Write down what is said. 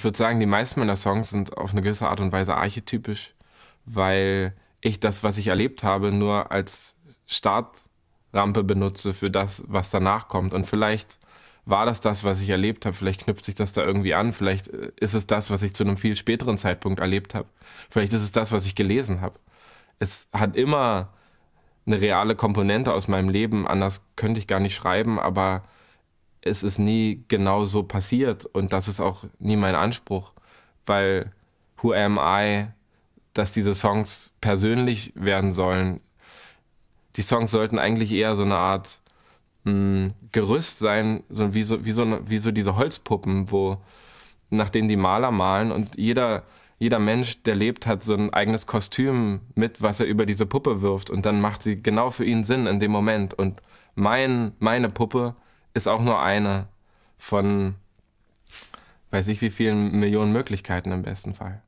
Ich würde sagen, die meisten meiner Songs sind auf eine gewisse Art und Weise archetypisch, weil ich das, was ich erlebt habe, nur als Startrampe benutze für das, was danach kommt. Und vielleicht war das das, was ich erlebt habe. Vielleicht knüpft sich das da irgendwie an. Vielleicht äh, ist es das, was ich zu einem viel späteren Zeitpunkt erlebt habe. Vielleicht ist es das, was ich gelesen habe. Es hat immer eine reale Komponente aus meinem Leben. Anders könnte ich gar nicht schreiben, aber es ist nie genau so passiert und das ist auch nie mein Anspruch, weil Who Am I, dass diese Songs persönlich werden sollen. Die Songs sollten eigentlich eher so eine Art mh, hm, Gerüst sein, so wie, so, wie, so, wie so diese Holzpuppen, wo nach denen die Maler malen und jeder, jeder Mensch, der lebt, hat so ein eigenes Kostüm mit, was er über diese Puppe wirft und dann macht sie genau für ihn Sinn in dem Moment. Und mein, meine Puppe ist auch nur eine von weiß ich wie vielen Millionen Möglichkeiten im besten Fall.